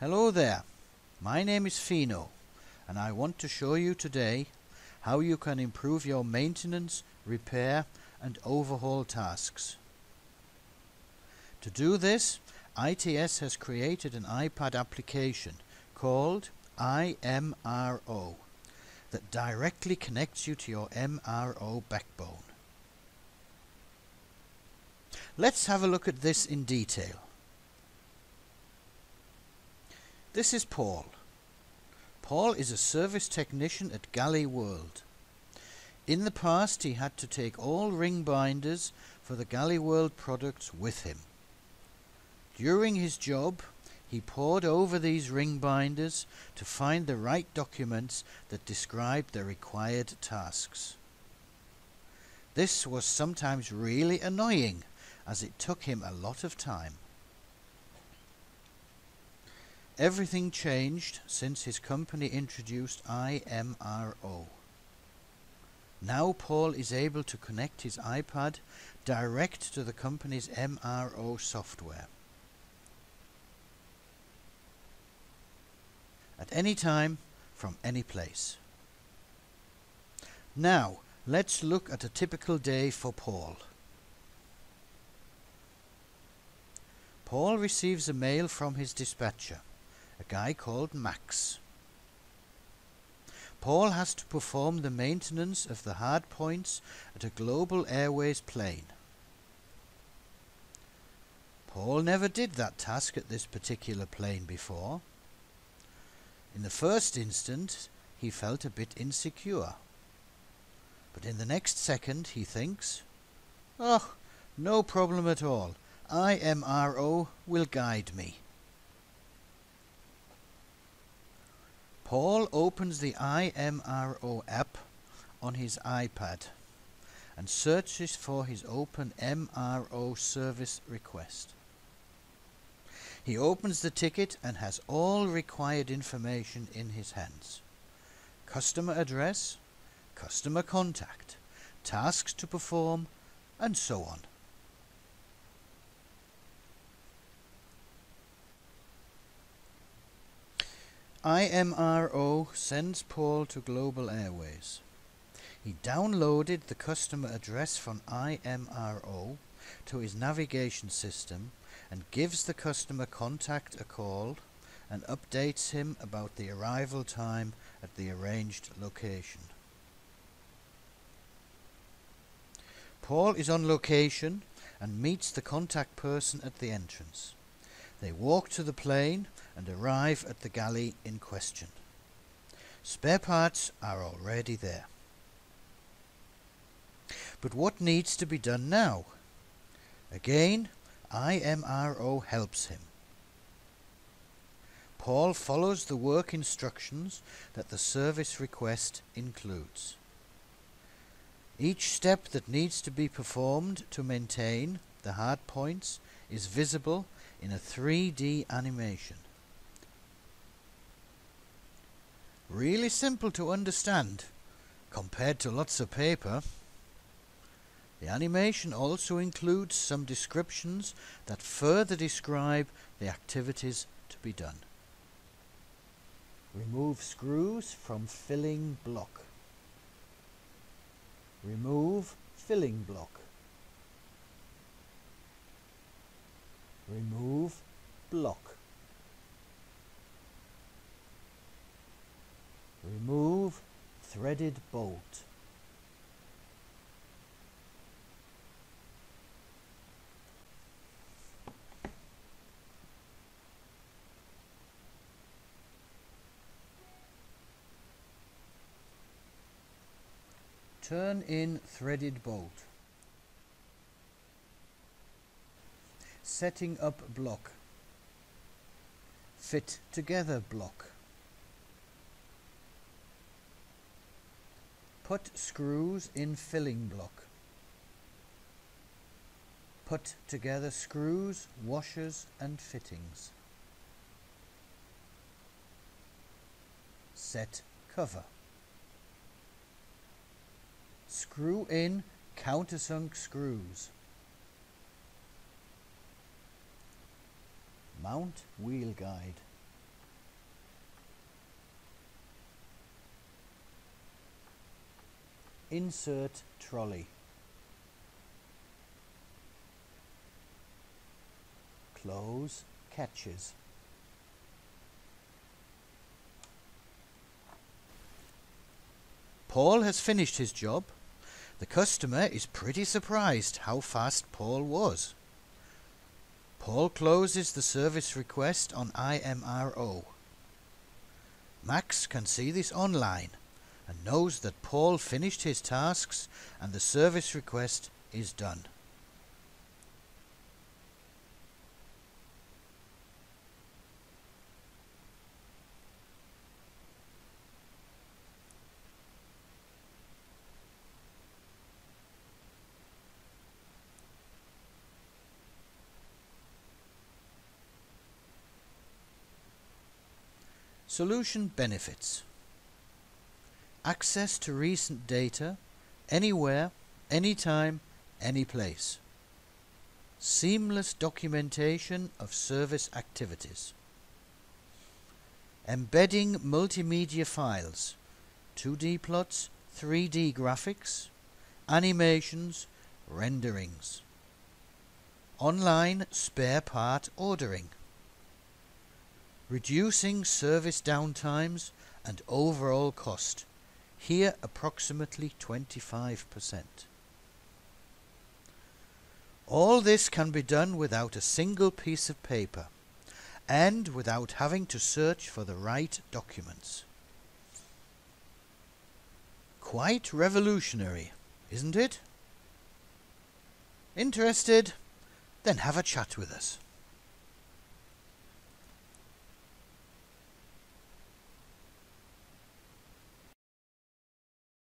Hello there, my name is Fino and I want to show you today how you can improve your maintenance, repair and overhaul tasks. To do this, ITS has created an iPad application called iMRO that directly connects you to your MRO backbone. Let's have a look at this in detail. This is Paul. Paul is a service technician at Galley World. In the past he had to take all ring binders for the Galley World products with him. During his job he pored over these ring binders to find the right documents that described the required tasks. This was sometimes really annoying as it took him a lot of time. Everything changed since his company introduced iMRO. Now Paul is able to connect his iPad direct to the company's MRO software. At any time, from any place. Now, let's look at a typical day for Paul. Paul receives a mail from his dispatcher guy called Max. Paul has to perform the maintenance of the hard points at a Global Airways plane. Paul never did that task at this particular plane before. In the first instant, he felt a bit insecure. But in the next second, he thinks, Oh, no problem at all. iMRO will guide me. Paul opens the iMRO app on his iPad and searches for his open MRO service request. He opens the ticket and has all required information in his hands. Customer address, customer contact, tasks to perform, and so on. iMRO sends Paul to Global Airways. He downloaded the customer address from iMRO to his navigation system and gives the customer contact a call and updates him about the arrival time at the arranged location. Paul is on location and meets the contact person at the entrance. They walk to the plane and arrive at the galley in question. Spare parts are already there. But what needs to be done now? Again, iMRO helps him. Paul follows the work instructions that the service request includes. Each step that needs to be performed to maintain the hard points is visible in a 3D animation. Really simple to understand compared to lots of paper. The animation also includes some descriptions that further describe the activities to be done. Remove screws from filling block. Remove filling block. Remove block. Remove threaded bolt. Turn in threaded bolt. Setting up block. Fit together block. Put screws in filling block. Put together screws, washers and fittings. Set cover. Screw in countersunk screws. mount wheel guide insert trolley close catches Paul has finished his job. The customer is pretty surprised how fast Paul was. Paul closes the service request on IMRO. Max can see this online and knows that Paul finished his tasks and the service request is done. Solution benefits access to recent data anywhere, anytime, any place. Seamless documentation of service activities. Embedding multimedia files, 2D plots, 3D graphics, animations, renderings. Online spare part ordering. Reducing service downtimes and overall cost here approximately 25%. All this can be done without a single piece of paper and without having to search for the right documents. Quite revolutionary, isn't it? Interested? Then have a chat with us.